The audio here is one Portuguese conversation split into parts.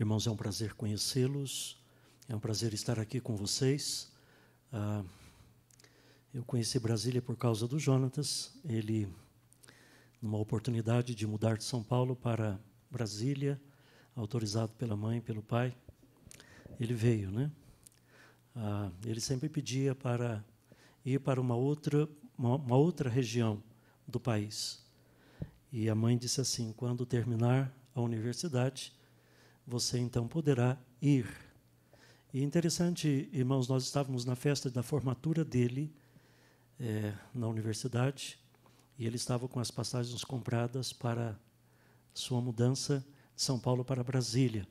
Irmãos, é um prazer conhecê-los, é um prazer estar aqui com vocês. Ah, eu conheci Brasília por causa do Jonatas. Ele, numa oportunidade de mudar de São Paulo para Brasília, autorizado pela mãe e pelo pai, ele veio, né? Ah, ele sempre pedia para ir para uma outra, uma, uma outra região do país. E a mãe disse assim: quando terminar a universidade, você então poderá ir. E interessante, irmãos, nós estávamos na festa da formatura dele é, na universidade e ele estava com as passagens compradas para sua mudança de São Paulo para Brasília.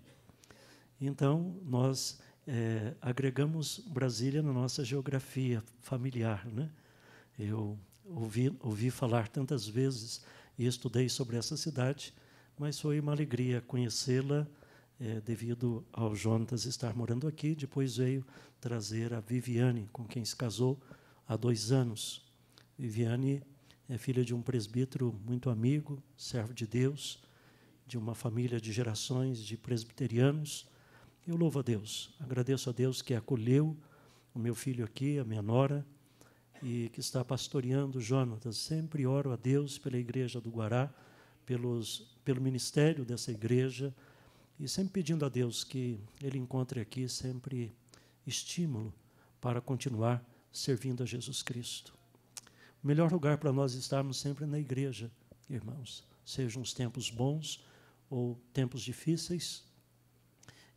Então, nós é, agregamos Brasília na nossa geografia familiar. Né? Eu ouvi, ouvi falar tantas vezes e estudei sobre essa cidade, mas foi uma alegria conhecê-la é, devido ao Jonatas estar morando aqui. Depois veio trazer a Viviane, com quem se casou há dois anos. Viviane é filha de um presbítero muito amigo, servo de Deus, de uma família de gerações de presbiterianos. Eu louvo a Deus, agradeço a Deus que acolheu o meu filho aqui, a minha nora, e que está pastoreando Jonatas. Sempre oro a Deus pela igreja do Guará, pelos, pelo ministério dessa igreja, e sempre pedindo a Deus que Ele encontre aqui sempre estímulo para continuar servindo a Jesus Cristo. O melhor lugar para nós estarmos sempre na igreja, irmãos, sejam os tempos bons ou tempos difíceis.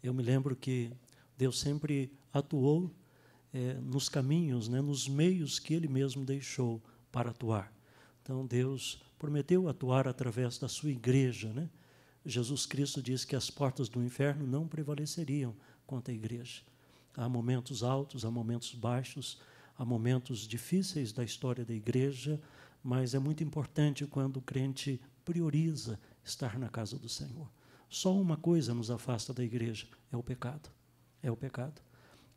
Eu me lembro que Deus sempre atuou é, nos caminhos, né, nos meios que Ele mesmo deixou para atuar. Então Deus prometeu atuar através da sua igreja, né? Jesus Cristo diz que as portas do inferno não prevaleceriam contra a igreja. Há momentos altos, há momentos baixos, há momentos difíceis da história da igreja, mas é muito importante quando o crente prioriza estar na casa do Senhor. Só uma coisa nos afasta da igreja: é o pecado. É o pecado.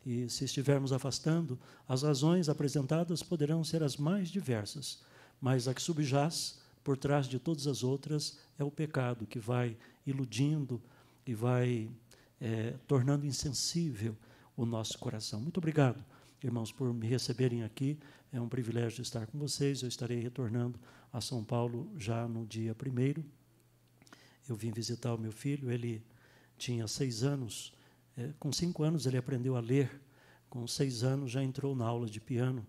E se estivermos afastando, as razões apresentadas poderão ser as mais diversas, mas a que subjaz por trás de todas as outras é o pecado que vai iludindo e vai é, tornando insensível o nosso coração. Muito obrigado, irmãos, por me receberem aqui. É um privilégio estar com vocês. Eu estarei retornando a São Paulo já no dia primeiro. Eu vim visitar o meu filho, ele tinha seis anos. É, com cinco anos ele aprendeu a ler. Com seis anos já entrou na aula de piano.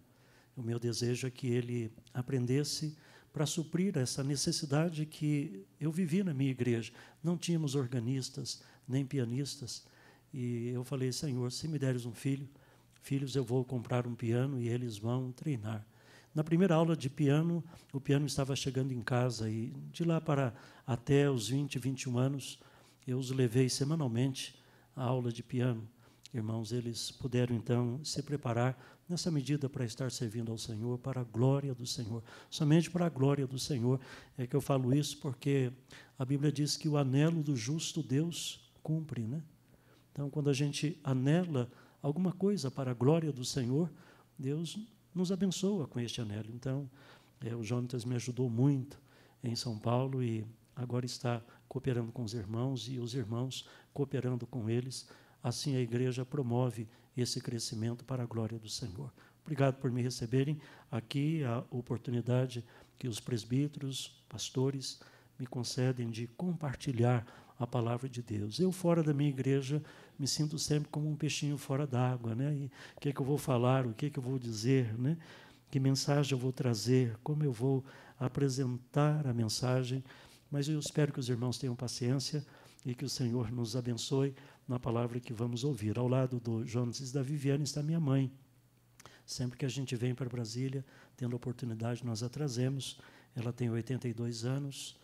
O meu desejo é que ele aprendesse para suprir essa necessidade que eu vivi na minha igreja. Não tínhamos organistas, nem pianistas. E eu falei, Senhor, se me deres um filho, filhos, eu vou comprar um piano e eles vão treinar. Na primeira aula de piano, o piano estava chegando em casa e de lá para até os 20, 21 anos, eu os levei semanalmente à aula de piano. Irmãos, eles puderam então se preparar nessa medida para estar servindo ao Senhor, para a glória do Senhor. Somente para a glória do Senhor é que eu falo isso, porque a Bíblia diz que o anelo do justo Deus cumpre, né? Então, quando a gente anela alguma coisa para a glória do Senhor, Deus nos abençoa com este anelo. Então, é, o Jonatas me ajudou muito em São Paulo e agora está cooperando com os irmãos e os irmãos cooperando com eles. Assim a igreja promove esse crescimento para a glória do Senhor. Obrigado por me receberem aqui, a oportunidade que os presbíteros, pastores, me concedem de compartilhar a palavra de Deus. Eu, fora da minha igreja, me sinto sempre como um peixinho fora d'água. Né? E o que, é que eu vou falar, o que, é que eu vou dizer, né? que mensagem eu vou trazer, como eu vou apresentar a mensagem. Mas eu espero que os irmãos tenham paciência e que o Senhor nos abençoe na palavra que vamos ouvir. Ao lado do Jonas e da Viviane está minha mãe. Sempre que a gente vem para Brasília, tendo oportunidade, nós a trazemos. Ela tem 82 anos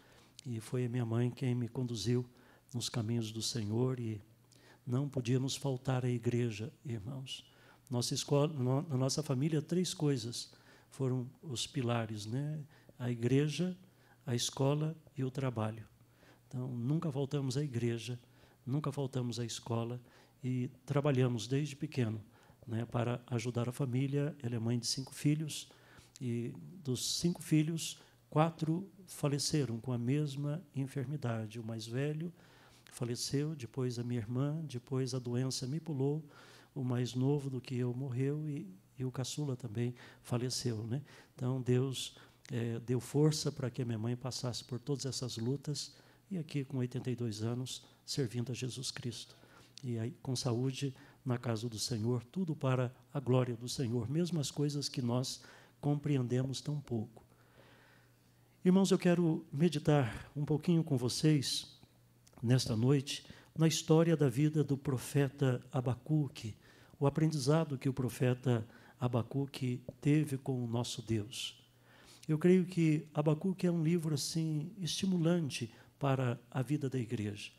e foi a minha mãe quem me conduziu nos caminhos do Senhor e não podíamos faltar à igreja, irmãos. Nossa escola, na nossa família, três coisas foram os pilares, né? A igreja, a escola e o trabalho. Então, nunca faltamos à igreja nunca faltamos à escola e trabalhamos desde pequeno né, para ajudar a família. Ela é mãe de cinco filhos e dos cinco filhos, quatro faleceram com a mesma enfermidade. O mais velho faleceu, depois a minha irmã, depois a doença me pulou, o mais novo do que eu morreu e, e o caçula também faleceu. Né? Então, Deus é, deu força para que a minha mãe passasse por todas essas lutas e aqui, com 82 anos, servindo a Jesus Cristo. E aí, com saúde, na casa do Senhor, tudo para a glória do Senhor, mesmo as coisas que nós compreendemos tão pouco. Irmãos, eu quero meditar um pouquinho com vocês, nesta noite, na história da vida do profeta Abacuque, o aprendizado que o profeta Abacuque teve com o nosso Deus. Eu creio que Abacuque é um livro assim estimulante para a vida da igreja.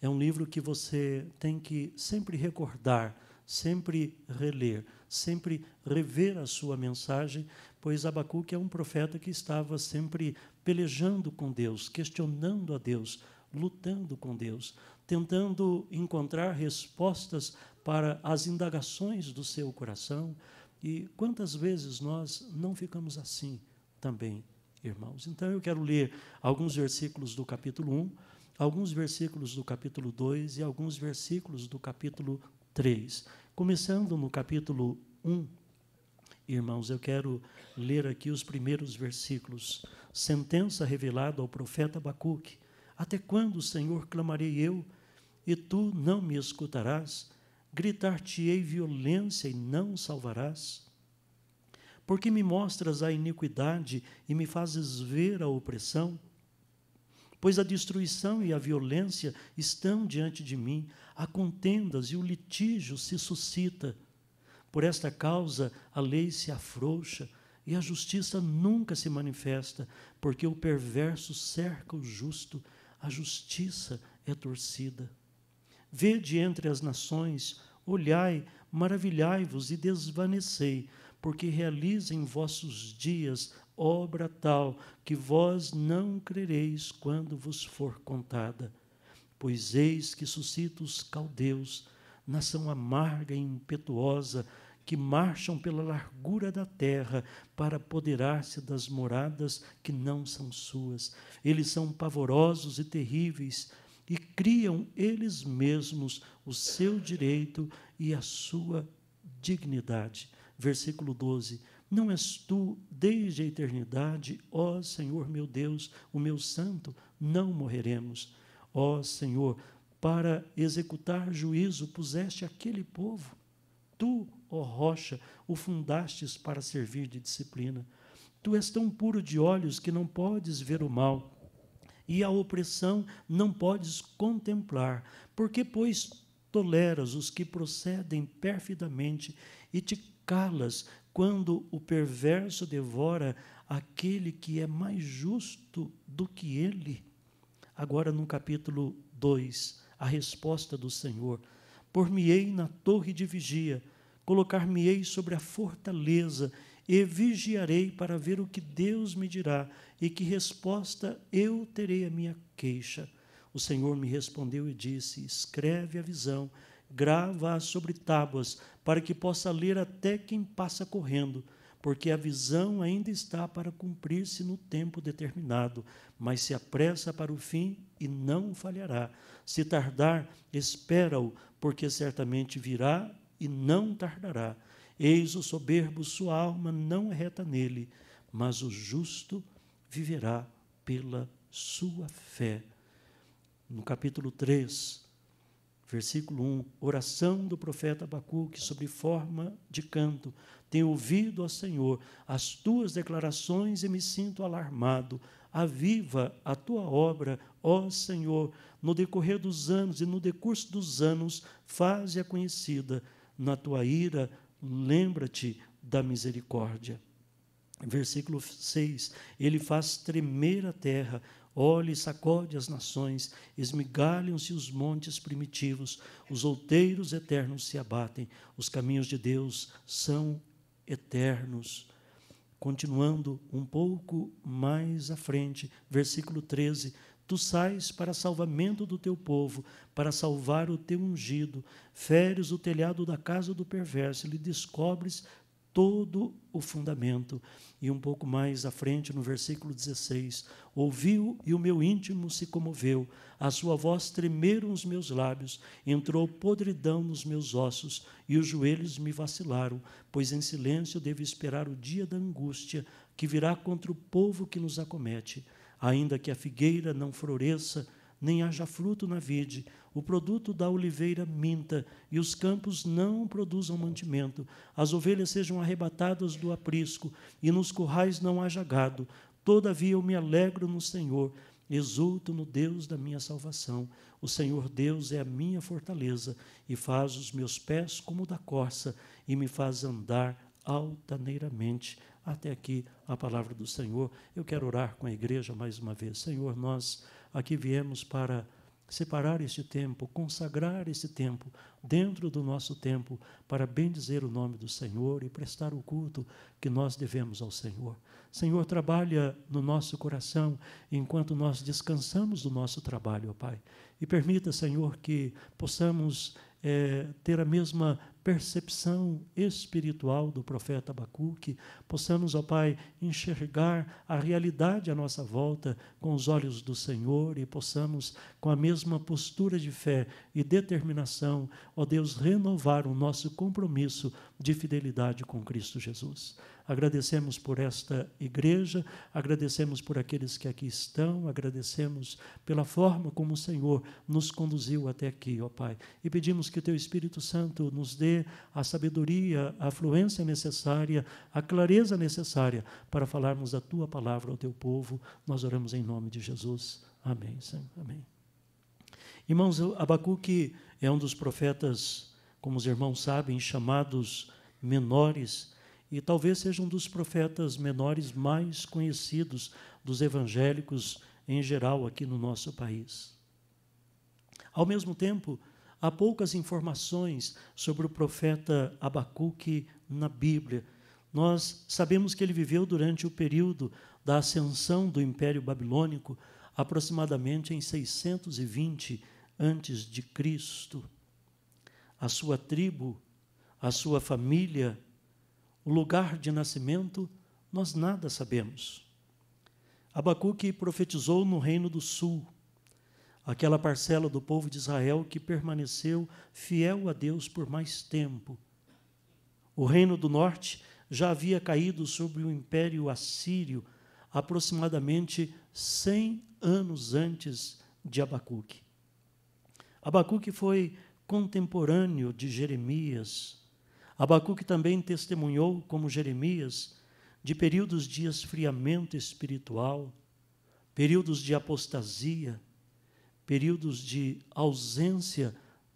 É um livro que você tem que sempre recordar, sempre reler, sempre rever a sua mensagem, pois Abacuque é um profeta que estava sempre pelejando com Deus, questionando a Deus, lutando com Deus, tentando encontrar respostas para as indagações do seu coração. E quantas vezes nós não ficamos assim também, irmãos? Então eu quero ler alguns versículos do capítulo 1 alguns versículos do capítulo 2 e alguns versículos do capítulo 3. Começando no capítulo 1, irmãos, eu quero ler aqui os primeiros versículos. Sentença revelada ao profeta Abacuque: Até quando, Senhor, clamarei eu, e tu não me escutarás? Gritar-te-ei violência e não salvarás? Porque me mostras a iniquidade e me fazes ver a opressão? pois a destruição e a violência estão diante de mim, há contendas e o litígio se suscita. Por esta causa a lei se afrouxa e a justiça nunca se manifesta, porque o perverso cerca o justo, a justiça é torcida. Vede entre as nações, olhai, maravilhai-vos e desvanecei, porque realiza em vossos dias obra tal que vós não crereis quando vos for contada. Pois eis que suscita os caldeus, nação amarga e impetuosa, que marcham pela largura da terra para apoderar-se das moradas que não são suas. Eles são pavorosos e terríveis e criam eles mesmos o seu direito e a sua dignidade. Versículo 12 não és tu, desde a eternidade, ó Senhor meu Deus, o meu santo, não morreremos. Ó Senhor, para executar juízo puseste aquele povo. Tu, ó rocha, o fundastes para servir de disciplina. Tu és tão puro de olhos que não podes ver o mal, e a opressão não podes contemplar. Porque, pois, toleras os que procedem perfidamente e te calas quando o perverso devora aquele que é mais justo do que ele. Agora, no capítulo 2, a resposta do Senhor: Por-me-ei na torre de vigia, colocar-me-ei sobre a fortaleza e vigiarei para ver o que Deus me dirá e que resposta eu terei à minha queixa. O Senhor me respondeu e disse: Escreve a visão grava sobre tábuas, para que possa ler até quem passa correndo, porque a visão ainda está para cumprir-se no tempo determinado, mas se apressa para o fim e não falhará. Se tardar, espera-o, porque certamente virá e não tardará. Eis o soberbo, sua alma não é reta nele, mas o justo viverá pela sua fé. No capítulo 3, Versículo 1, oração do profeta Abacuque sobre forma de canto. Tenho ouvido, ó Senhor, as tuas declarações e me sinto alarmado. Aviva a tua obra, ó Senhor, no decorrer dos anos e no decurso dos anos, faze-a conhecida. Na tua ira, lembra-te da misericórdia. Versículo 6: Ele faz tremer a terra, Olhe sacode as nações, esmigalham-se os montes primitivos, os outeiros eternos se abatem, os caminhos de Deus são eternos. Continuando um pouco mais à frente, versículo 13: Tu sais para salvamento do teu povo, para salvar o teu ungido, feres o telhado da casa do perverso, lhe descobres todo o fundamento. E um pouco mais à frente, no versículo 16: Ouviu e o meu íntimo se comoveu, a sua voz tremeram os meus lábios, entrou podridão nos meus ossos, e os joelhos me vacilaram, pois em silêncio devo esperar o dia da angústia que virá contra o povo que nos acomete. Ainda que a figueira não floresça, nem haja fruto na vide, o produto da oliveira minta, e os campos não produzam mantimento, as ovelhas sejam arrebatadas do aprisco, e nos currais não haja gado. Todavia eu me alegro no Senhor, exulto no Deus da minha salvação. O Senhor Deus é a minha fortaleza, e faz os meus pés como da corça, e me faz andar altaneiramente. Até aqui a palavra do Senhor. Eu quero orar com a igreja mais uma vez. Senhor, nós aqui viemos para separar este tempo, consagrar esse tempo dentro do nosso tempo para bendizer o nome do Senhor e prestar o culto que nós devemos ao Senhor. Senhor, trabalha no nosso coração enquanto nós descansamos do nosso trabalho, ó Pai. E permita, Senhor, que possamos é, ter a mesma percepção espiritual do profeta Abacuque, possamos, ó Pai, enxergar a realidade à nossa volta com os olhos do Senhor e possamos, com a mesma postura de fé e determinação, ó Deus, renovar o nosso compromisso de fidelidade com Cristo Jesus. Agradecemos por esta igreja, agradecemos por aqueles que aqui estão, agradecemos pela forma como o Senhor nos conduziu até aqui, ó Pai. E pedimos que o Teu Espírito Santo nos dê a sabedoria, a fluência necessária, a clareza necessária para falarmos da Tua palavra ao Teu povo. Nós oramos em nome de Jesus. Amém, Senhor. Amém. Irmãos, Abacuque é um dos profetas, como os irmãos sabem, chamados menores e talvez seja um dos profetas menores mais conhecidos dos evangélicos em geral aqui no nosso país. Ao mesmo tempo, há poucas informações sobre o profeta Abacuque na Bíblia. Nós sabemos que ele viveu durante o período da ascensão do Império Babilônico, aproximadamente em 620 antes de Cristo. A sua tribo, a sua família o lugar de nascimento, nós nada sabemos. Abacuque profetizou no reino do sul, aquela parcela do povo de Israel que permaneceu fiel a Deus por mais tempo. O reino do norte já havia caído sobre o império assírio aproximadamente 100 anos antes de Abacuque. Abacuque foi contemporâneo de Jeremias, Abacuque também testemunhou, como Jeremias, de períodos de esfriamento espiritual, períodos de apostasia, períodos de ausência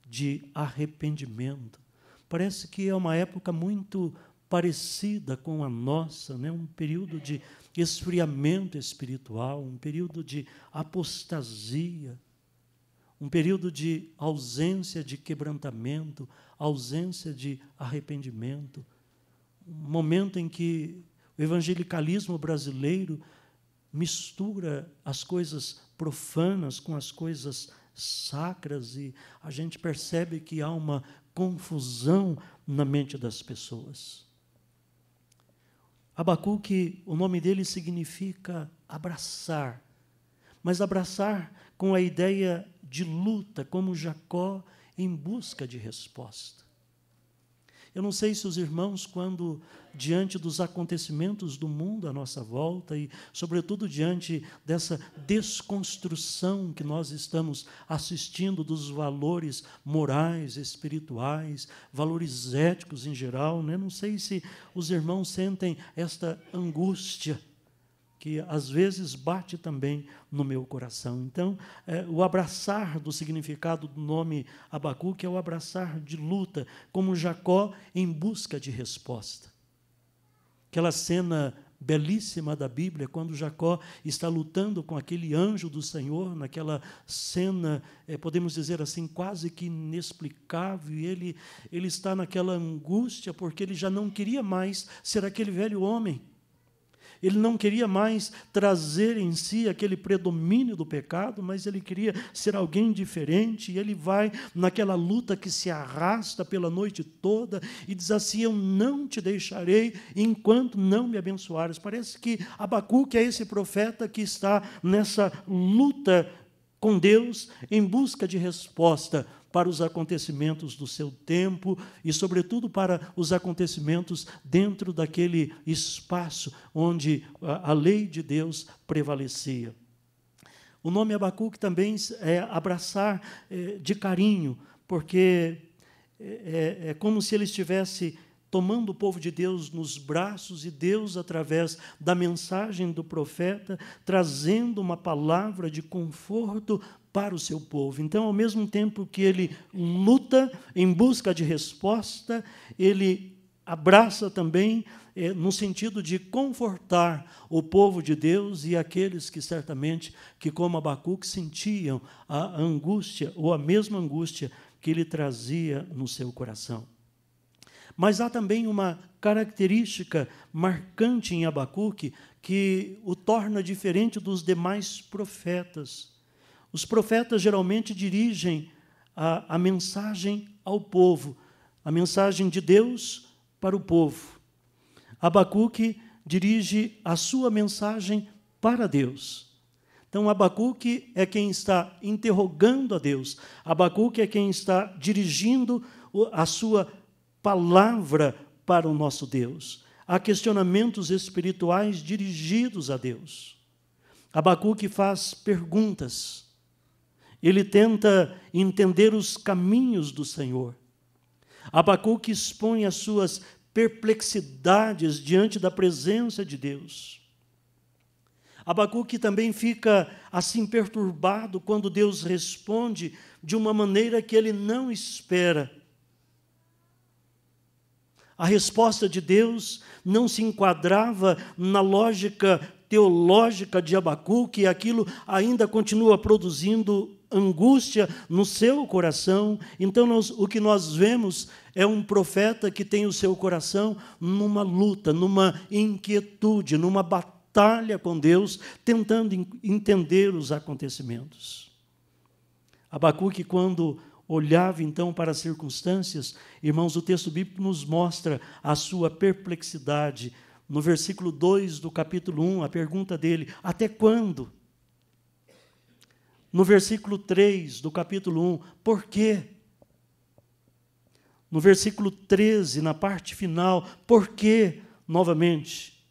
de arrependimento. Parece que é uma época muito parecida com a nossa, né? um período de esfriamento espiritual, um período de apostasia, um período de ausência de quebrantamento, ausência de arrependimento, um momento em que o evangelicalismo brasileiro mistura as coisas profanas com as coisas sacras e a gente percebe que há uma confusão na mente das pessoas. Abacuque, o nome dele significa abraçar, mas abraçar com a ideia de luta, como Jacó em busca de resposta. Eu não sei se os irmãos, quando diante dos acontecimentos do mundo à nossa volta e, sobretudo, diante dessa desconstrução que nós estamos assistindo dos valores morais, espirituais, valores éticos em geral, né? não sei se os irmãos sentem esta angústia que às vezes bate também no meu coração. Então, é, o abraçar do significado do nome Abacuque é o abraçar de luta, como Jacó em busca de resposta. Aquela cena belíssima da Bíblia, quando Jacó está lutando com aquele anjo do Senhor, naquela cena, é, podemos dizer assim, quase que inexplicável, e ele, ele está naquela angústia porque ele já não queria mais ser aquele velho homem Ele não queria mais trazer em si aquele predomínio do pecado, mas ele queria ser alguém diferente. E ele vai naquela luta que se arrasta pela noite toda e diz assim: Eu não te deixarei enquanto não me abençoares. Parece que Abacuque é esse profeta que está nessa luta com Deus em busca de resposta para os acontecimentos do seu tempo e, sobretudo, para os acontecimentos dentro daquele espaço onde a, lei de Deus prevalecia. O nome Abacuque também é abraçar é, de carinho, porque é, é, é como se ele estivesse tomando o povo de Deus nos braços e Deus, através da mensagem do profeta, trazendo uma palavra de conforto para o seu povo. Então, ao mesmo tempo que ele luta em busca de resposta, ele abraça também eh, no sentido de confortar o povo de Deus e aqueles que certamente, que como Abacuque, sentiam a angústia ou a mesma angústia que ele trazia no seu coração. Mas há também uma característica marcante em Abacuque que o torna diferente dos demais profetas. Os profetas geralmente dirigem a, a mensagem ao povo, a mensagem de Deus para o povo. Abacuque dirige a sua mensagem para Deus. Então, Abacuque é quem está interrogando a Deus, Abacuque é quem está dirigindo a sua palavra para o nosso Deus. Há questionamentos espirituais dirigidos a Deus. Abacuque faz perguntas. Ele tenta entender os caminhos do Senhor. Abacuque expõe as suas perplexidades diante da presença de Deus. Abacuque também fica assim perturbado quando Deus responde de uma maneira que ele não espera. A resposta de Deus não se enquadrava na lógica teológica de Abacuque, e aquilo ainda continua produzindo angústia no seu coração. Então, nós, o que nós vemos é um profeta que tem o seu coração numa luta, numa inquietude, numa batalha com Deus, tentando entender os acontecimentos. Abacuque, quando olhava então para as circunstâncias, irmãos, o texto bíblico nos mostra a sua perplexidade. No versículo 2 do capítulo 1, a pergunta dele: Até quando? No versículo 3 do capítulo 1, por quê? No versículo 13, na parte final, por quê? Novamente.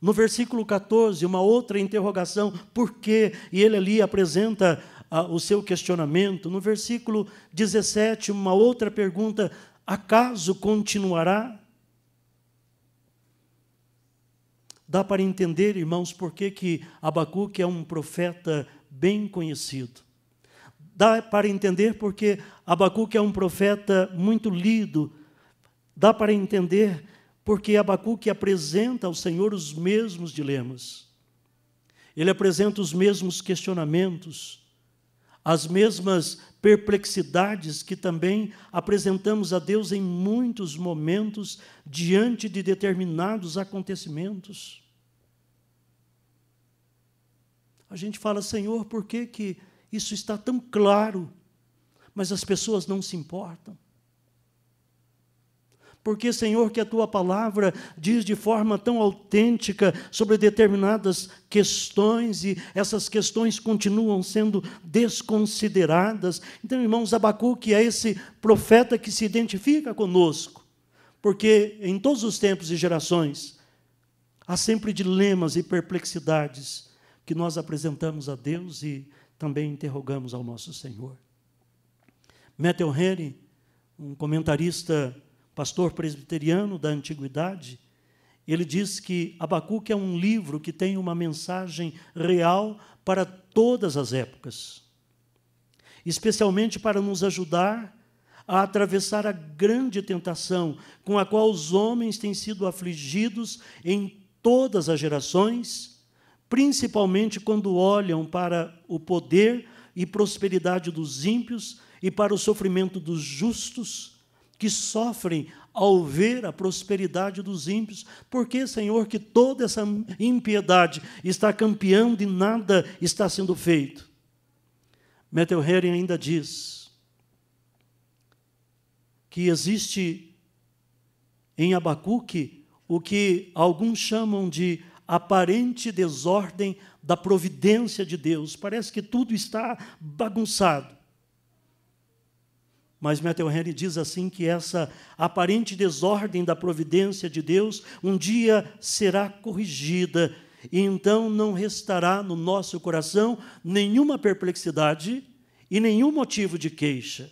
No versículo 14, uma outra interrogação, por quê? E ele ali apresenta ah, o seu questionamento. No versículo 17, uma outra pergunta: acaso continuará? Dá para entender, irmãos, por que, que Abacuque é um profeta bem conhecido. Dá para entender porque Abacuque é um profeta muito lido. Dá para entender porque Abacuque apresenta ao Senhor os mesmos dilemas. Ele apresenta os mesmos questionamentos, as mesmas perplexidades que também apresentamos a Deus em muitos momentos diante de determinados acontecimentos. A gente fala, Senhor, por que, que isso está tão claro, mas as pessoas não se importam? Porque, Senhor, que a tua palavra diz de forma tão autêntica sobre determinadas questões e essas questões continuam sendo desconsideradas. Então, irmãos, Abacuque é esse profeta que se identifica conosco, porque em todos os tempos e gerações há sempre dilemas e perplexidades que nós apresentamos a Deus e também interrogamos ao nosso Senhor. Matthew Henry, um comentarista pastor presbiteriano da antiguidade, ele diz que Abacuque é um livro que tem uma mensagem real para todas as épocas, especialmente para nos ajudar a atravessar a grande tentação com a qual os homens têm sido afligidos em todas as gerações, principalmente quando olham para o poder e prosperidade dos ímpios e para o sofrimento dos justos que sofrem ao ver a prosperidade dos ímpios. Por que, Senhor, que toda essa impiedade está campeando e nada está sendo feito? Metelheren ainda diz que existe em Abacuque o que alguns chamam de aparente desordem da providência de Deus. Parece que tudo está bagunçado. Mas Matthew Henry diz assim que essa aparente desordem da providência de Deus um dia será corrigida e então não restará no nosso coração nenhuma perplexidade e nenhum motivo de queixa.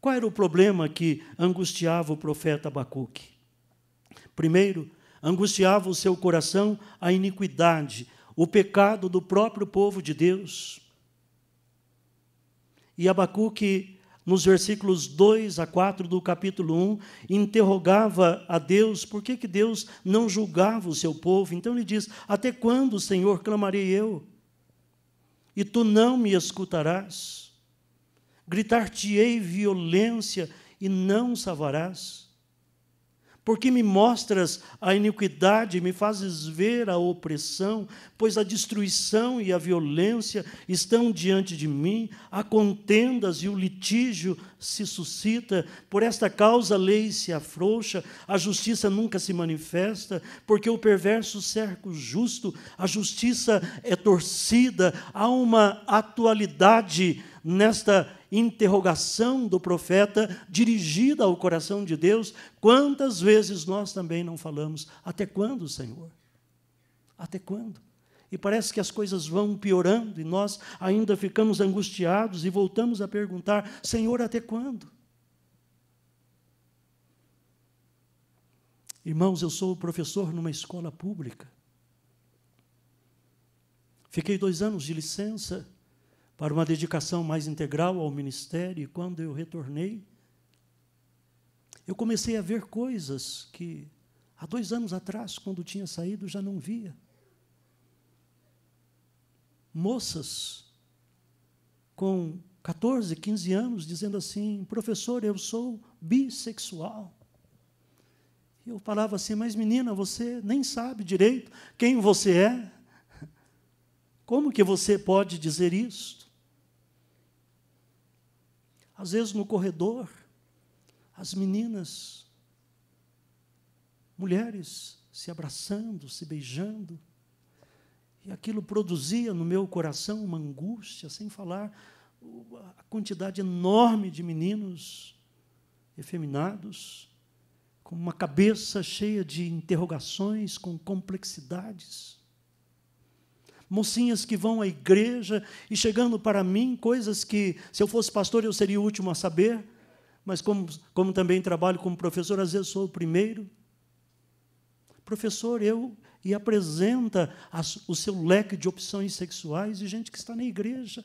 Qual era o problema que angustiava o profeta Abacuque? Primeiro, angustiava o seu coração a iniquidade, o pecado do próprio povo de Deus. E Abacuque, nos versículos 2 a 4 do capítulo 1, interrogava a Deus por que, que Deus não julgava o seu povo. Então ele diz: Até quando, Senhor, clamarei eu? E tu não me escutarás? Gritar-te-ei violência e não salvarás? Porque me mostras a iniquidade, me fazes ver a opressão, pois a destruição e a violência estão diante de mim, há contendas e o litígio se suscita, por esta causa a lei se afrouxa, a justiça nunca se manifesta, porque o perverso cerca o justo, a justiça é torcida, há uma atualidade nesta interrogação do profeta dirigida ao coração de Deus, quantas vezes nós também não falamos: até quando, Senhor? Até quando? E parece que as coisas vão piorando e nós ainda ficamos angustiados e voltamos a perguntar: Senhor, até quando? Irmãos, eu sou professor numa escola pública. Fiquei dois anos de licença para uma dedicação mais integral ao ministério, e quando eu retornei, eu comecei a ver coisas que há dois anos atrás, quando tinha saído, já não via. Moças com 14, 15 anos dizendo assim: professor, eu sou bissexual. Eu falava assim, mas menina, você nem sabe direito quem você é. Como que você pode dizer isso? Às vezes no corredor, as meninas, mulheres se abraçando, se beijando, e aquilo produzia no meu coração uma angústia, sem falar a quantidade enorme de meninos efeminados, com uma cabeça cheia de interrogações, com complexidades mocinhas que vão à igreja e chegando para mim coisas que, se eu fosse pastor, eu seria o último a saber, mas como, como também trabalho como professor, às vezes sou o primeiro. Professor, eu e apresenta as, o seu leque de opções sexuais e gente que está na igreja.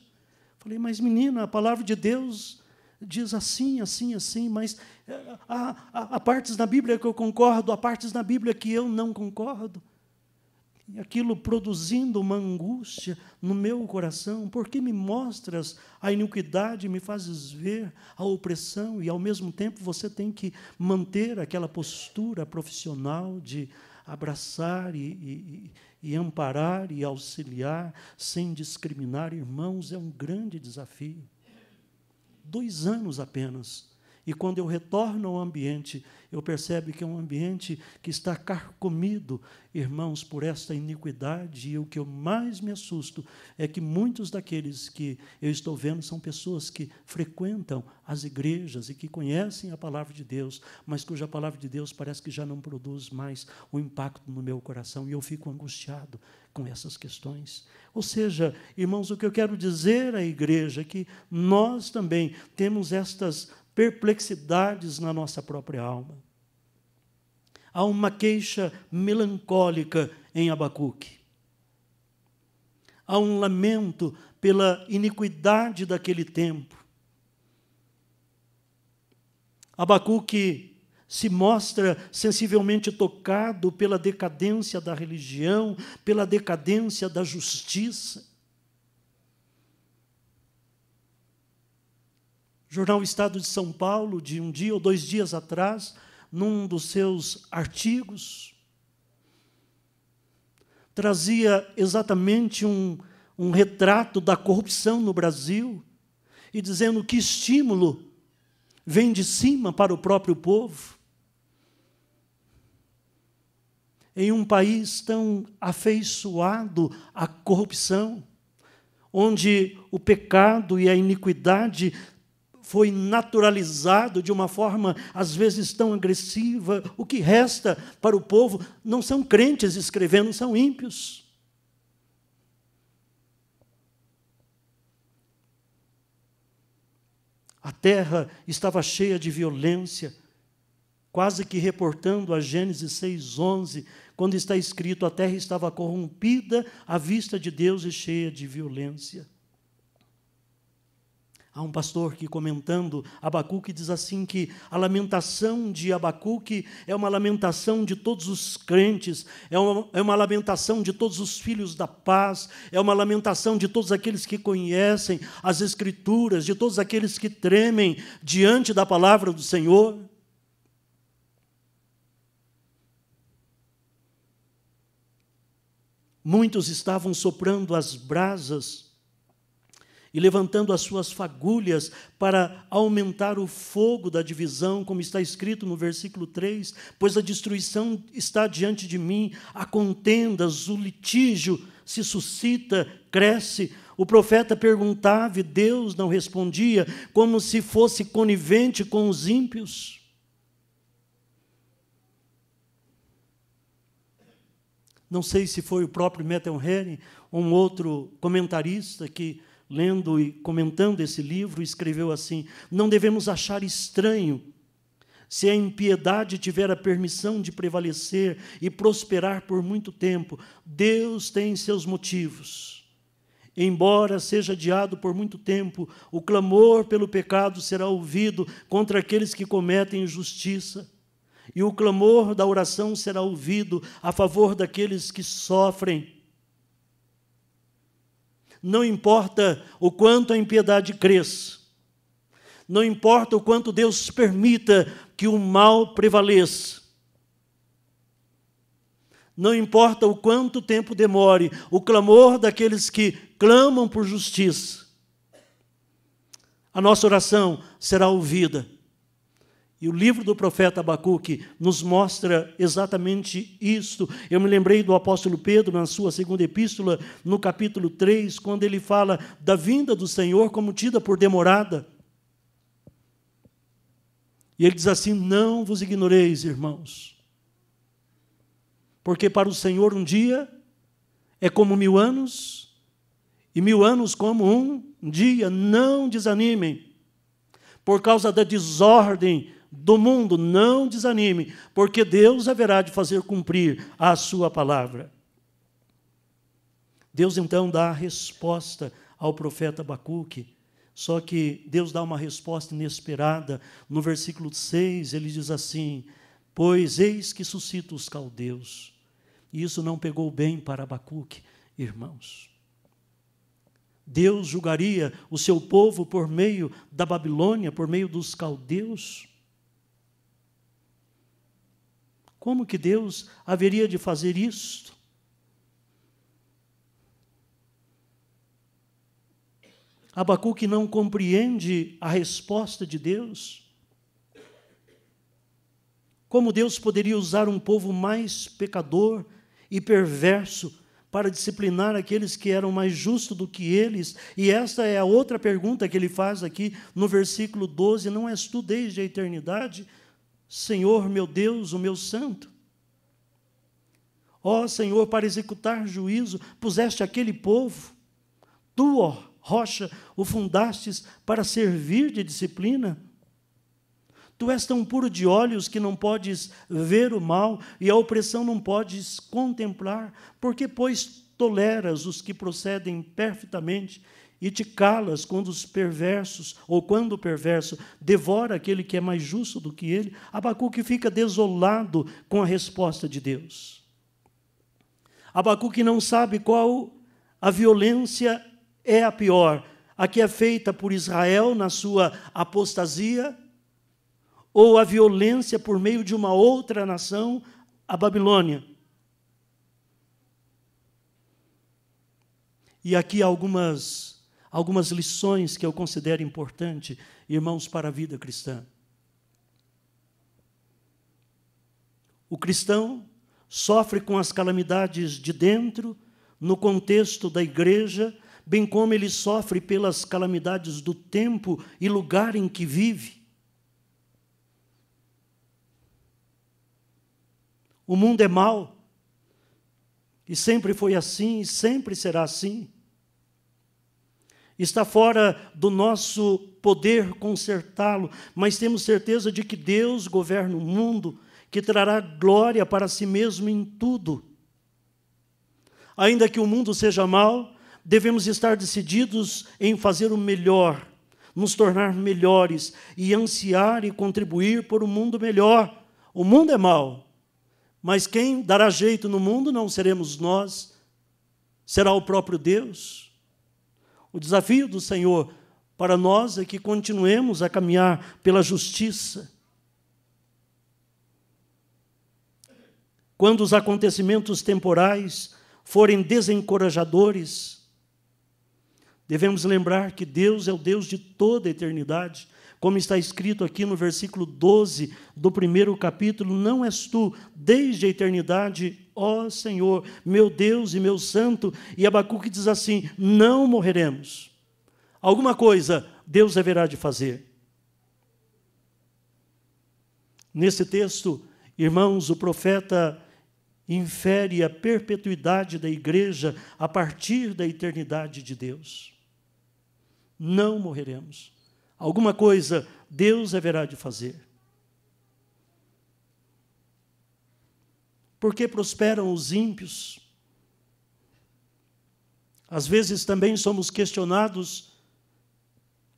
Falei, mas menina, a palavra de Deus diz assim, assim, assim, mas eh, há, há, há partes na Bíblia que eu concordo, há partes na Bíblia que eu não concordo. E aquilo produzindo uma angústia no meu coração, porque me mostras a iniquidade, me fazes ver a opressão, e ao mesmo tempo você tem que manter aquela postura profissional de abraçar e, e, e amparar e auxiliar sem discriminar irmãos, é um grande desafio. Dois anos apenas e quando eu retorno ao ambiente, eu percebo que é um ambiente que está carcomido, irmãos, por esta iniquidade. E o que eu mais me assusto é que muitos daqueles que eu estou vendo são pessoas que frequentam as igrejas e que conhecem a palavra de Deus, mas cuja palavra de Deus parece que já não produz mais o impacto no meu coração. E eu fico angustiado com essas questões. Ou seja, irmãos, o que eu quero dizer à igreja é que nós também temos estas perplexidades na nossa própria alma. Há uma queixa melancólica em Abacuque. Há um lamento pela iniquidade daquele tempo. Abacuque se mostra sensivelmente tocado pela decadência da religião, pela decadência da justiça. Jornal Estado de São Paulo, de um dia ou dois dias atrás, num dos seus artigos, trazia exatamente um, um retrato da corrupção no Brasil e dizendo que estímulo vem de cima para o próprio povo. Em um país tão afeiçoado à corrupção, onde o pecado e a iniquidade foi naturalizado de uma forma às vezes tão agressiva, o que resta para o povo não são crentes escrevendo, são ímpios. A terra estava cheia de violência, quase que reportando a Gênesis 6:11, quando está escrito: a terra estava corrompida à vista de Deus e cheia de violência. Há um pastor que comentando Abacuque diz assim que a lamentação de Abacuque é uma lamentação de todos os crentes, é uma, é uma lamentação de todos os filhos da paz, é uma lamentação de todos aqueles que conhecem as Escrituras, de todos aqueles que tremem diante da palavra do Senhor. Muitos estavam soprando as brasas e levantando as suas fagulhas para aumentar o fogo da divisão, como está escrito no versículo 3, pois a destruição está diante de mim, a contendas, o litígio se suscita, cresce. O profeta perguntava e Deus não respondia, como se fosse conivente com os ímpios. Não sei se foi o próprio Metal Henry, um outro comentarista que lendo e comentando esse livro, escreveu assim: Não devemos achar estranho se a impiedade tiver a permissão de prevalecer e prosperar por muito tempo. Deus tem seus motivos. Embora seja adiado por muito tempo, o clamor pelo pecado será ouvido contra aqueles que cometem injustiça. E o clamor da oração será ouvido a favor daqueles que sofrem não importa o quanto a impiedade cresça, não importa o quanto Deus permita que o mal prevaleça, não importa o quanto tempo demore, o clamor daqueles que clamam por justiça, a nossa oração será ouvida e o livro do profeta Abacuque nos mostra exatamente isto. Eu me lembrei do apóstolo Pedro, na sua segunda epístola, no capítulo 3, quando ele fala da vinda do Senhor como tida por demorada. E ele diz assim: Não vos ignoreis, irmãos, porque para o Senhor um dia é como mil anos, e mil anos como um dia. Não desanimem, por causa da desordem do mundo, não desanime, porque Deus haverá de fazer cumprir a sua palavra. Deus então dá a resposta ao profeta Abacuque, só que Deus dá uma resposta inesperada. No versículo 6, ele diz assim: Pois eis que suscita os caldeus. E isso não pegou bem para Abacuque, irmãos. Deus julgaria o seu povo por meio da Babilônia, por meio dos caldeus. Como que Deus haveria de fazer isto? Abacuque não compreende a resposta de Deus. Como Deus poderia usar um povo mais pecador e perverso para disciplinar aqueles que eram mais justos do que eles? E esta é a outra pergunta que ele faz aqui no versículo 12: Não és tu desde a eternidade? Senhor meu Deus, o meu santo. Ó Senhor, para executar juízo, puseste aquele povo. Tu, ó rocha, o fundastes para servir de disciplina. Tu és tão puro de olhos que não podes ver o mal e a opressão não podes contemplar. Porque, pois, toleras os que procedem perfeitamente e te calas quando os perversos, ou quando o perverso devora aquele que é mais justo do que ele, Abacuque fica desolado com a resposta de Deus. Abacuque não sabe qual a violência é a pior, a que é feita por Israel na sua apostasia, ou a violência por meio de uma outra nação, a Babilônia. E aqui algumas, algumas lições que eu considero importantes, irmãos, para a vida cristã. O cristão sofre com as calamidades de dentro, no contexto da igreja, bem como ele sofre pelas calamidades do tempo e lugar em que vive. O mundo é mau, e sempre foi assim, e sempre será assim. Está fora do nosso poder consertá-lo, mas temos certeza de que Deus governa o mundo, que trará glória para si mesmo em tudo. Ainda que o mundo seja mau, devemos estar decididos em fazer o melhor, nos tornar melhores e ansiar e contribuir por um mundo melhor. O mundo é mau, mas quem dará jeito no mundo não seremos nós, será o próprio Deus. O desafio do Senhor para nós é que continuemos a caminhar pela justiça. Quando os acontecimentos temporais forem desencorajadores, Devemos lembrar que Deus é o Deus de toda a eternidade. Como está escrito aqui no versículo 12 do primeiro capítulo: Não és tu, desde a eternidade, ó Senhor, meu Deus e meu Santo. E Abacuque diz assim: Não morreremos. Alguma coisa Deus haverá de fazer. Nesse texto, irmãos, o profeta infere a perpetuidade da igreja a partir da eternidade de Deus não morreremos. Alguma coisa Deus haverá de fazer. Por que prosperam os ímpios? Às vezes também somos questionados,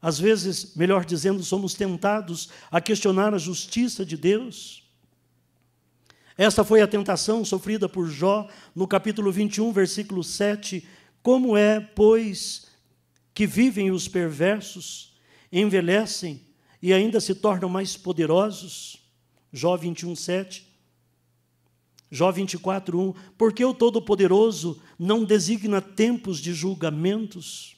às vezes, melhor dizendo, somos tentados a questionar a justiça de Deus. Essa foi a tentação sofrida por Jó no capítulo 21, versículo 7. Como é, pois, que vivem os perversos, envelhecem e ainda se tornam mais poderosos. Jó 21, 7. Jó 24, 1. Porque o Todo-Poderoso não designa tempos de julgamentos.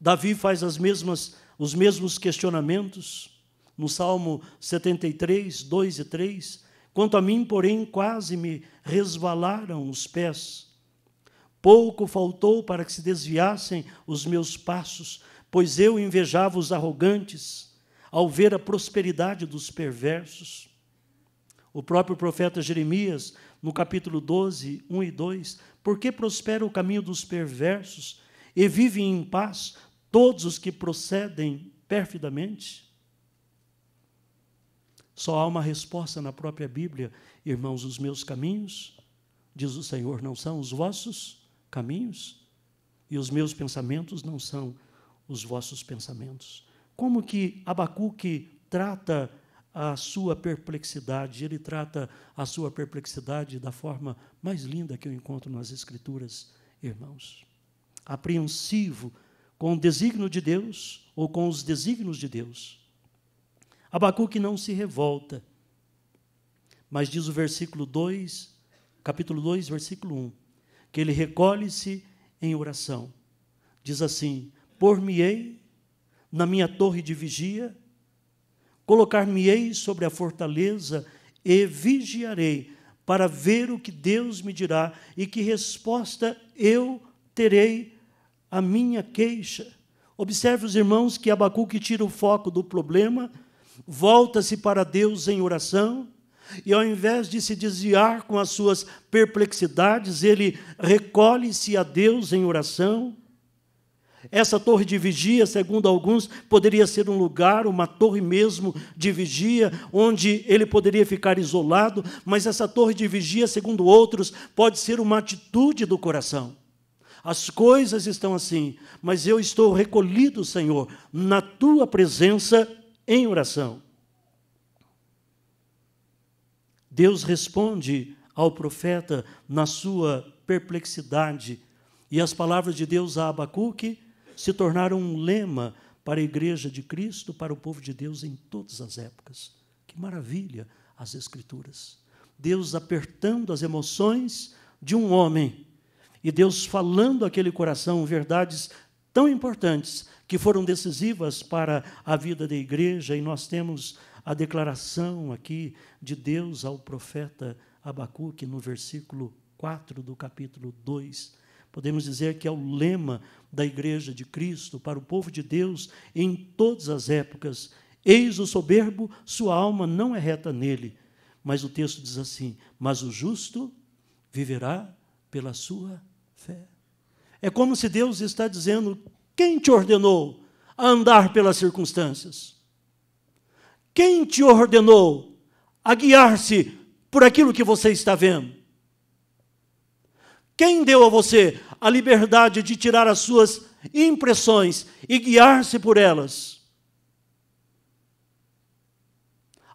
Davi faz as mesmas, os mesmos questionamentos no Salmo 73, 2 e 3. Quanto a mim, porém, quase me resvalaram os pés Pouco faltou para que se desviassem os meus passos, pois eu invejava os arrogantes ao ver a prosperidade dos perversos. O próprio profeta Jeremias, no capítulo 12, 1 e 2, por que prospera o caminho dos perversos e vivem em paz todos os que procedem perfidamente? Só há uma resposta na própria Bíblia, irmãos, os meus caminhos, diz o Senhor, não são os vossos caminhos e os meus pensamentos não são os vossos pensamentos. Como que Abacuque trata a sua perplexidade? Ele trata a sua perplexidade da forma mais linda que eu encontro nas Escrituras, irmãos. Apreensivo com o desígnio de Deus ou com os desígnios de Deus. Abacuque não se revolta, mas diz o versículo 2, capítulo 2, versículo 1 que ele recolhe-se em oração. Diz assim: Por-me-ei na minha torre de vigia, colocar-me-ei sobre a fortaleza e vigiarei para ver o que Deus me dirá e que resposta eu terei à minha queixa. Observe os irmãos que Abacuque tira o foco do problema, volta-se para Deus em oração, e ao invés de se desviar com as suas perplexidades, ele recolhe-se a Deus em oração. Essa torre de vigia, segundo alguns, poderia ser um lugar, uma torre mesmo de vigia, onde ele poderia ficar isolado, mas essa torre de vigia, segundo outros, pode ser uma atitude do coração. As coisas estão assim, mas eu estou recolhido, Senhor, na tua presença em oração. Deus responde ao profeta na sua perplexidade. E as palavras de Deus a Abacuque se tornaram um lema para a igreja de Cristo, para o povo de Deus em todas as épocas. Que maravilha as Escrituras. Deus apertando as emoções de um homem e Deus falando aquele coração verdades tão importantes que foram decisivas para a vida da igreja, e nós temos a declaração aqui de Deus ao profeta Abacuque no versículo 4 do capítulo 2. Podemos dizer que é o lema da igreja de Cristo para o povo de Deus em todas as épocas. Eis o soberbo, sua alma não é reta nele. Mas o texto diz assim: Mas o justo viverá pela sua fé. É como se Deus está dizendo: quem te ordenou a andar pelas circunstâncias? Quem te ordenou a guiar-se por aquilo que você está vendo? Quem deu a você a liberdade de tirar as suas impressões e guiar-se por elas?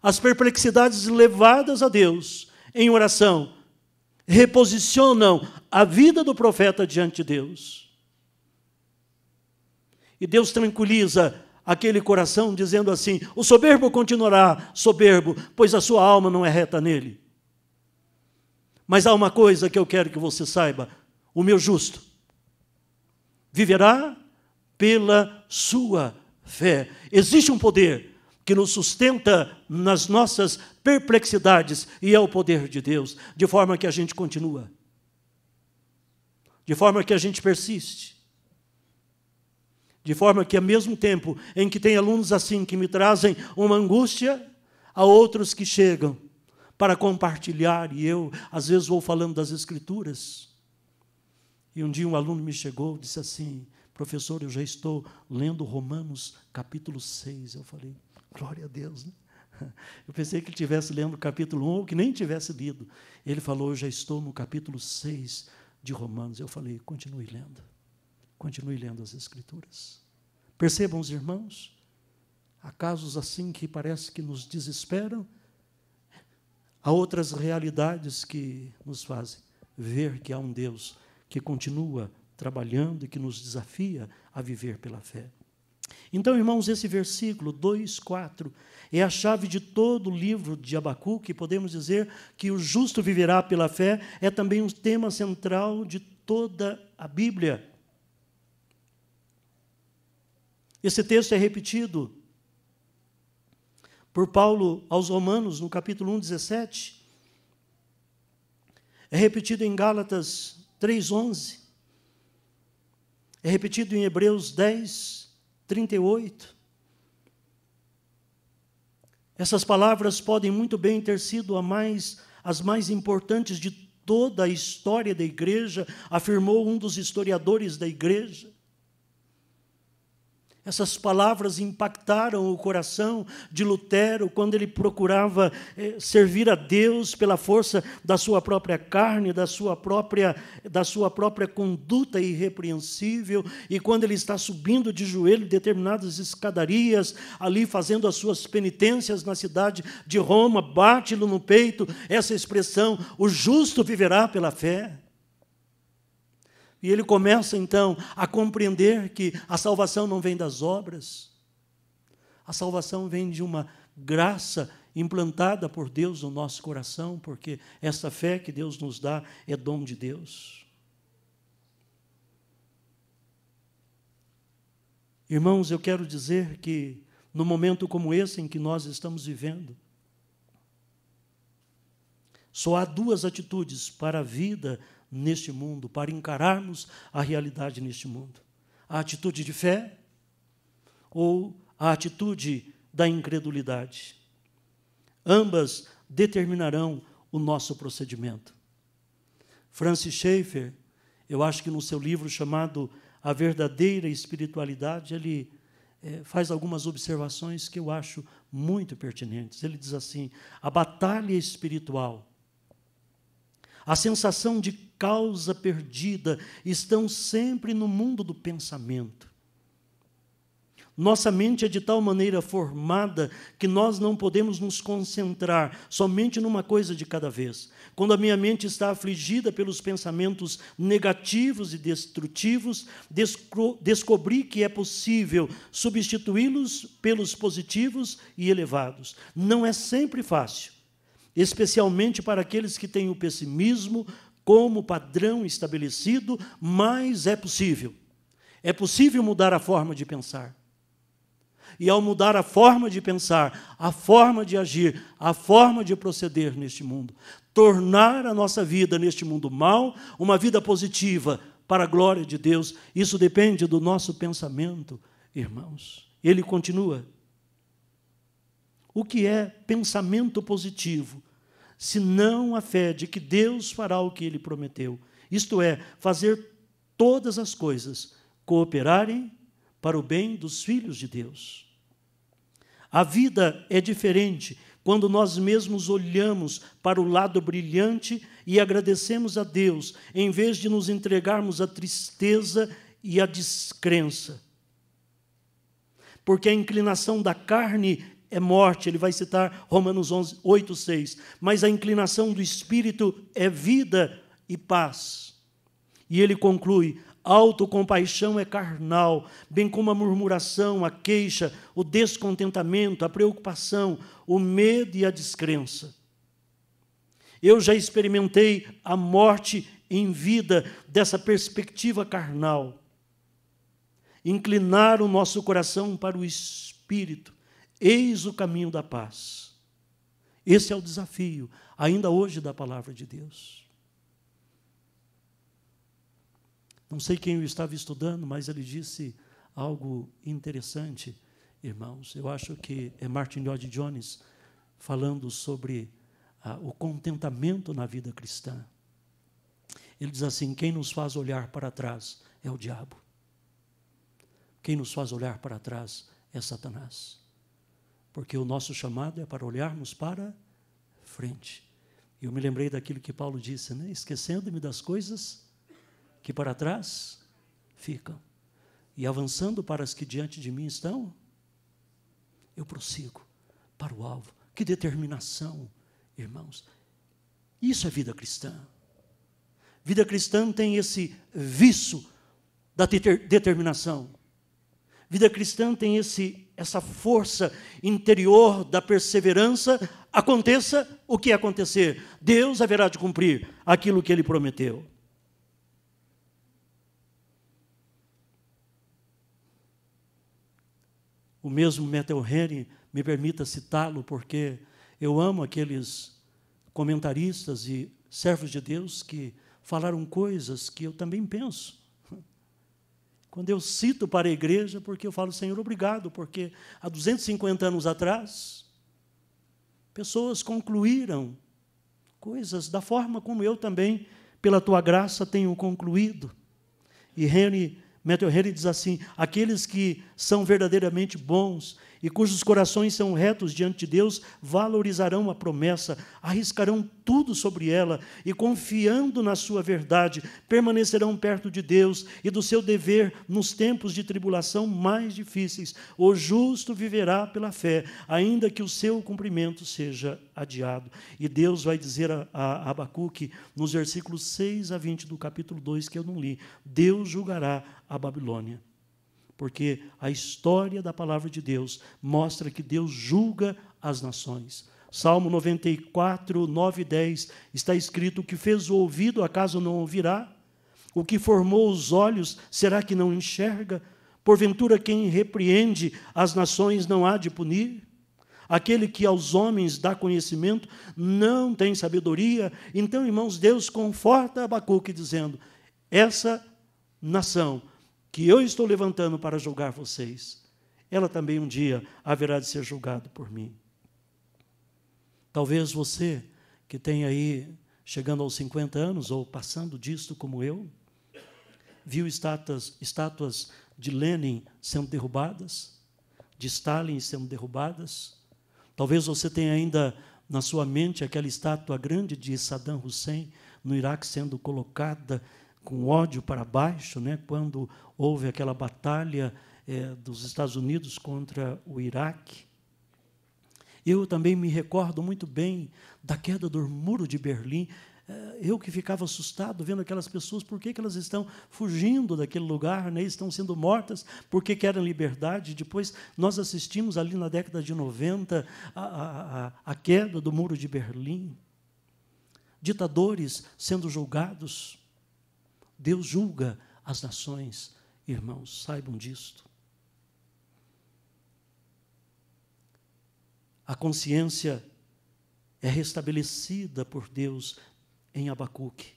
As perplexidades levadas a Deus em oração reposicionam a vida do profeta diante de Deus. E Deus tranquiliza aquele coração, dizendo assim: o soberbo continuará soberbo, pois a sua alma não é reta nele. Mas há uma coisa que eu quero que você saiba: o meu justo viverá pela sua fé. Existe um poder que nos sustenta nas nossas perplexidades, e é o poder de Deus, de forma que a gente continua, de forma que a gente persiste, de forma que, ao mesmo tempo em que tem alunos assim que me trazem uma angústia, há outros que chegam para compartilhar, e eu, às vezes, vou falando das Escrituras. E um dia um aluno me chegou e disse assim: professor, eu já estou lendo Romanos capítulo 6. Eu falei, Glória a Deus. Né? Eu pensei que ele estivesse lendo o capítulo 1 ou que nem tivesse lido. Ele falou: Eu já estou no capítulo 6 de Romanos. Eu falei: Continue lendo. Continue lendo as Escrituras. Percebam os irmãos? Há casos assim que parece que nos desesperam. Há outras realidades que nos fazem ver que há um Deus que continua trabalhando e que nos desafia a viver pela fé. Então, irmãos, esse versículo 2, 4 é a chave de todo o livro de Abacuque. Podemos dizer que o justo viverá pela fé é também um tema central de toda a Bíblia. Esse texto é repetido por Paulo aos Romanos, no capítulo 1, 17. É repetido em Gálatas 3, 11. É repetido em Hebreus 10, 38. Essas palavras podem muito bem ter sido mais, as mais importantes de toda a história da igreja, afirmou um dos historiadores da igreja. Essas palavras impactaram o coração de Lutero quando ele procurava eh, servir a Deus pela força da sua própria carne, da sua própria, da sua própria conduta irrepreensível, e quando ele está subindo de joelho determinadas escadarias, ali fazendo as suas penitências na cidade de Roma, bate-lo no peito essa expressão: o justo viverá pela fé. E ele começa então a compreender que a salvação não vem das obras, a salvação vem de uma graça implantada por Deus no nosso coração, porque essa fé que Deus nos dá é dom de Deus. Irmãos, eu quero dizer que no momento como esse em que nós estamos vivendo, só há duas atitudes para a vida neste mundo, para encararmos a realidade neste mundo: a atitude de fé ou a atitude da incredulidade. Ambas determinarão o nosso procedimento. Francis Schaeffer, eu acho que no seu livro chamado A Verdadeira Espiritualidade, ele é, faz algumas observações que eu acho muito pertinentes. Ele diz assim: a batalha espiritual a sensação de causa perdida estão sempre no mundo do pensamento. Nossa mente é de tal maneira formada que nós não podemos nos concentrar somente numa coisa de cada vez. Quando a minha mente está afligida pelos pensamentos negativos e destrutivos, descobri que é possível substituí-los pelos positivos e elevados. Não é sempre fácil, especialmente para aqueles que têm o pessimismo como padrão estabelecido, mas é possível. É possível mudar a forma de pensar. E ao mudar a forma de pensar, a forma de agir, a forma de proceder neste mundo, tornar a nossa vida neste mundo mal uma vida positiva para a glória de Deus, isso depende do nosso pensamento, irmãos. Ele continua. O que é pensamento positivo? Se não a fé de que Deus fará o que ele prometeu, isto é, fazer todas as coisas cooperarem para o bem dos filhos de Deus. A vida é diferente quando nós mesmos olhamos para o lado brilhante e agradecemos a Deus, em vez de nos entregarmos à tristeza e à descrença. Porque a inclinação da carne é morte, ele vai citar Romanos 11, 8, 6. Mas a inclinação do espírito é vida e paz. E ele conclui: autocompaixão é carnal, bem como a murmuração, a queixa, o descontentamento, a preocupação, o medo e a descrença. Eu já experimentei a morte em vida dessa perspectiva carnal. Inclinar o nosso coração para o espírito, eis o caminho da paz. Esse é o desafio, ainda hoje, da palavra de Deus. Não sei quem eu estava estudando, mas ele disse algo interessante, irmãos. Eu acho que é Martin Lloyd Jones falando sobre ah, o contentamento na vida cristã. Ele diz assim: quem nos faz olhar para trás é o diabo. Quem nos faz olhar para trás é Satanás. Porque o nosso chamado é para olharmos para frente. E eu me lembrei daquilo que Paulo disse, né? Esquecendo-me das coisas que para trás ficam. E avançando para as que diante de mim estão, eu prossigo para o alvo. Que determinação, irmãos. Isso é vida cristã. Vida cristã tem esse viço da determinação. Vida cristã tem esse, essa força interior da perseverança. Aconteça o que acontecer, Deus haverá de cumprir aquilo que ele prometeu. o mesmo Metal Henry, me permita citá-lo, porque eu amo aqueles comentaristas e servos de Deus que falaram coisas que eu também penso. Quando eu cito para a igreja, porque eu falo, Senhor, obrigado, porque há 250 anos atrás, pessoas concluíram coisas da forma como eu também, pela tua graça, tenho concluído. E Henry Matthew Henry diz assim: aqueles que são verdadeiramente bons e cujos corações são retos diante de Deus valorizarão a promessa, arriscarão tudo sobre ela e, confiando na sua verdade, permanecerão perto de Deus e do seu dever nos tempos de tribulação mais difíceis. O justo viverá pela fé, ainda que o seu cumprimento seja adiado. E Deus vai dizer a, a Abacuque, nos versículos 6 a 20 do capítulo 2, que eu não li: Deus julgará a Babilônia porque a história da palavra de Deus mostra que Deus julga as nações. Salmo 94, 9 e 10 está escrito: O que fez o ouvido, acaso não ouvirá? O que formou os olhos, será que não enxerga? Porventura, quem repreende as nações não há de punir? Aquele que aos homens dá conhecimento não tem sabedoria. Então, irmãos, Deus conforta Abacuque dizendo: essa nação que eu estou levantando para julgar vocês, ela também um dia haverá de ser julgada por mim. Talvez você que tem aí chegando aos 50 anos ou passando disto como eu, viu estátuas, estátuas de Lenin sendo derrubadas, de Stalin sendo derrubadas. Talvez você tenha ainda na sua mente aquela estátua grande de Saddam Hussein no Iraque sendo colocada com ódio para baixo, né? quando houve aquela batalha é, dos Estados Unidos contra o Iraque. Eu também me recordo muito bem da queda do muro de Berlim. É, eu que ficava assustado vendo aquelas pessoas, por que, que elas estão fugindo daquele lugar, né? estão sendo mortas, porque querem liberdade. Depois nós assistimos ali na década de 90 a, a, a queda do muro de Berlim. Ditadores sendo julgados. Deus julga as nações, irmãos, saibam disto. A consciência é restabelecida por Deus em Abacuque.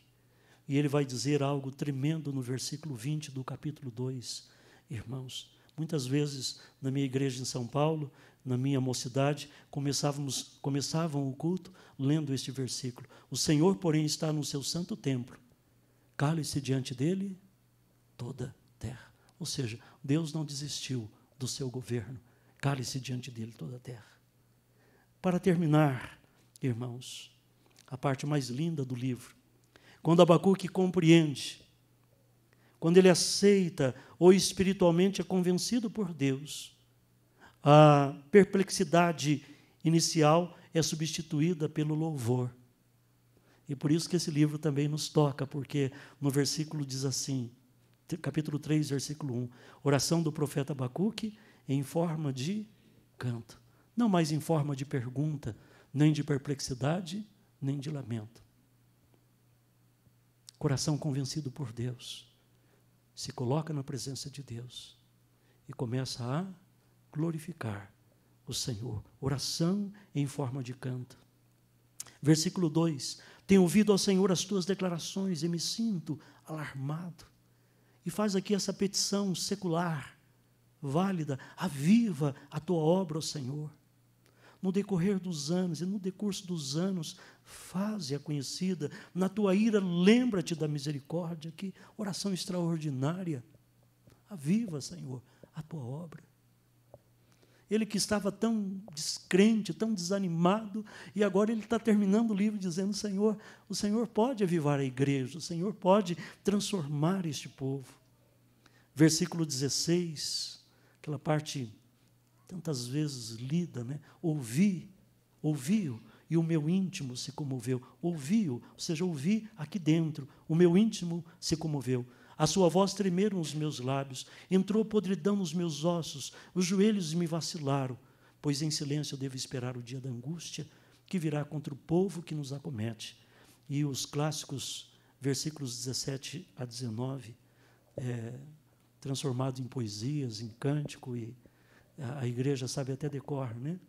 E ele vai dizer algo tremendo no versículo 20 do capítulo 2. Irmãos, muitas vezes na minha igreja em São Paulo, na minha mocidade, começávamos, começavam o culto lendo este versículo. O Senhor, porém, está no seu santo templo. Cale-se diante dele toda terra. Ou seja, Deus não desistiu do seu governo. Cale-se diante dele toda a terra. Para terminar, irmãos, a parte mais linda do livro. Quando Abacuque compreende, quando ele aceita ou espiritualmente é convencido por Deus, a perplexidade inicial é substituída pelo louvor. E por isso que esse livro também nos toca, porque no versículo diz assim, capítulo 3, versículo 1, oração do profeta Abacuque em forma de canto. Não mais em forma de pergunta, nem de perplexidade, nem de lamento. Coração convencido por Deus, se coloca na presença de Deus e começa a glorificar o Senhor. Oração em forma de canto. Versículo 2: Tenho ouvido ao Senhor as tuas declarações e me sinto alarmado. E faz aqui essa petição secular, válida, aviva a tua obra, ó Senhor no decorrer dos anos e no decurso dos anos, faze-a conhecida. Na tua ira, lembra-te da misericórdia. Que oração extraordinária. Aviva, Senhor, a tua obra. Ele que estava tão descrente, tão desanimado, e agora ele está terminando o livro dizendo: Senhor, o Senhor pode avivar a igreja, o Senhor pode transformar este povo. Versículo 16, aquela parte tantas vezes lida, né? ouvi, ouvi-o, e o meu íntimo se comoveu. Ouvi-o, ou seja, ouvi aqui dentro, o meu íntimo se comoveu. A sua voz tremeram os meus lábios, entrou podridão nos meus ossos, os joelhos me vacilaram, pois em silêncio eu devo esperar o dia da angústia que virá contra o povo que nos acomete. E os clássicos versículos 17 a 19, é, transformados em poesias, em cântico e a igreja sabe até decor, né?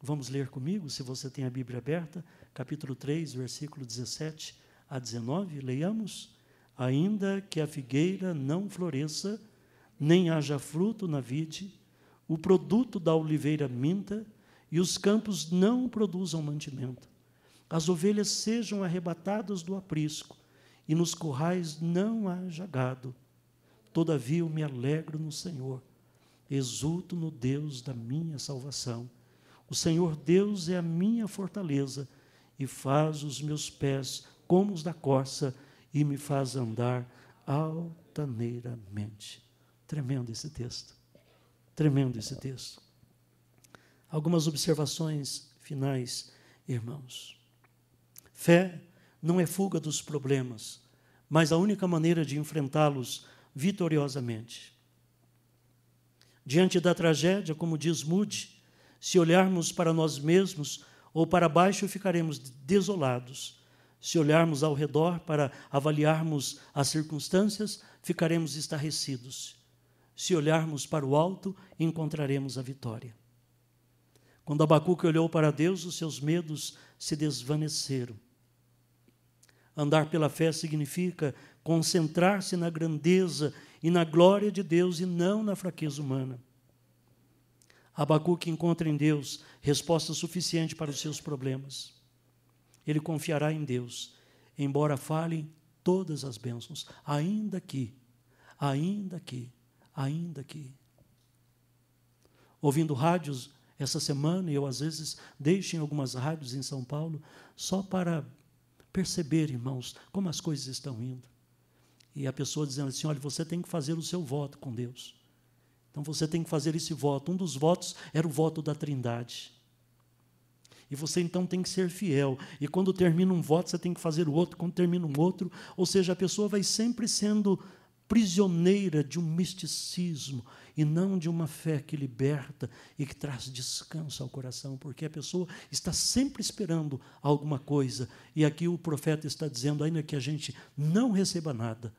Vamos ler comigo, se você tem a Bíblia aberta, capítulo 3, versículo 17 a 19, leiamos. Ainda que a figueira não floresça, nem haja fruto na vide, o produto da oliveira minta, e os campos não produzam mantimento. As ovelhas sejam arrebatadas do aprisco, e nos currais não haja gado. Todavia eu me alegro no Senhor exulto no Deus da minha salvação. O Senhor Deus é a minha fortaleza e faz os meus pés como os da corça e me faz andar altaneiramente. Tremendo esse texto. Tremendo esse texto. Algumas observações finais, irmãos. Fé não é fuga dos problemas, mas a única maneira de enfrentá-los vitoriosamente. Diante da tragédia, como diz Moody, se olharmos para nós mesmos ou para baixo, ficaremos desolados. Se olharmos ao redor para avaliarmos as circunstâncias, ficaremos estarrecidos. Se olharmos para o alto, encontraremos a vitória. Quando Abacuque olhou para Deus, os seus medos se desvaneceram. Andar pela fé significa concentrar-se na grandeza e na glória de Deus e não na fraqueza humana. Abacuque encontra em Deus resposta suficiente para os seus problemas. Ele confiará em Deus, embora falhem todas as bênçãos, ainda que, ainda que, ainda que. Ouvindo rádios essa semana, eu às vezes deixo em algumas rádios em São Paulo, só para perceber, irmãos, como as coisas estão indo. E a pessoa dizendo assim: olha, você tem que fazer o seu voto com Deus. Então você tem que fazer esse voto. Um dos votos era o voto da Trindade. E você então tem que ser fiel. E quando termina um voto, você tem que fazer o outro, quando termina um outro. Ou seja, a pessoa vai sempre sendo prisioneira de um misticismo e não de uma fé que liberta e que traz descanso ao coração, porque a pessoa está sempre esperando alguma coisa. E aqui o profeta está dizendo, ainda que a gente não receba nada,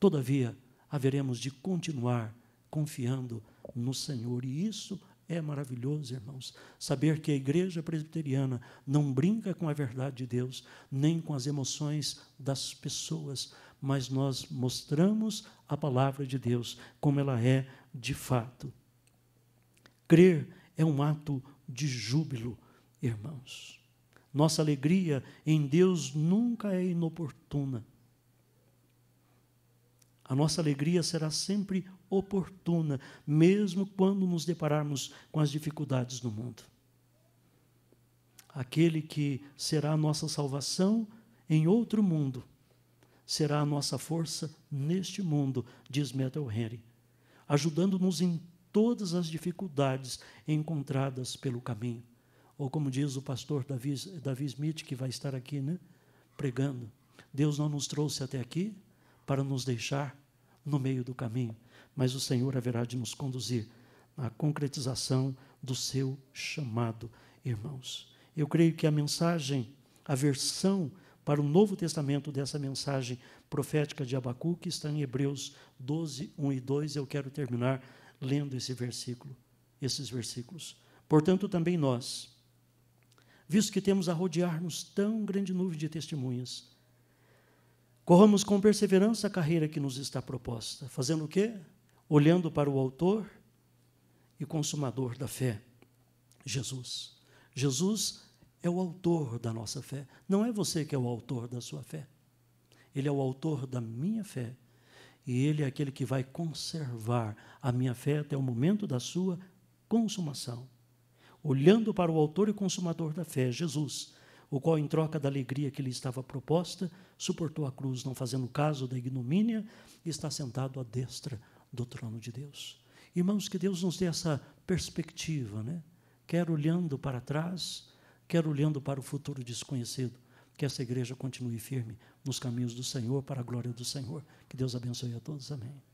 todavia haveremos de continuar confiando no Senhor. E isso é maravilhoso, irmãos, saber que a igreja presbiteriana não brinca com a verdade de Deus, nem com as emoções das pessoas, mas nós mostramos a palavra de Deus como ela é de fato. Crer é um ato de júbilo, irmãos. Nossa alegria em Deus nunca é inoportuna. A nossa alegria será sempre oportuna, mesmo quando nos depararmos com as dificuldades do mundo. Aquele que será a nossa salvação em outro mundo, será a nossa força neste mundo, diz Metal Henry, ajudando-nos em todas as dificuldades encontradas pelo caminho. Ou como diz o pastor Davi, Davi Smith, que vai estar aqui, né, pregando, Deus não nos trouxe até aqui para nos deixar no meio do caminho, mas o Senhor haverá de nos conduzir à concretização do seu chamado, irmãos. Eu creio que a mensagem, a versão para o Novo Testamento dessa mensagem profética de Abacuque está em Hebreus 12, 1 e 2. Eu quero terminar lendo esse versículo, esses versículos. Portanto, também nós, visto que temos a rodear-nos tão grande nuvem de testemunhas, Corramos com perseverança a carreira que nos está proposta, fazendo o quê? Olhando para o autor e consumador da fé, Jesus. Jesus é o autor da nossa fé. Não é você que é o autor da sua fé. Ele é o autor da minha fé. E ele é aquele que vai conservar a minha fé até o momento da sua consumação. Olhando para o autor e consumador da fé, Jesus, o qual, em troca da alegria que lhe estava proposta, suportou a cruz, não fazendo caso da ignomínia, e está sentado à destra do trono de Deus. Irmãos, que Deus nos dê essa perspectiva, né? quer olhando para trás, quer olhando para o futuro desconhecido, que essa igreja continue firme nos caminhos do Senhor, para a glória do Senhor. Que Deus abençoe a todos. Amém.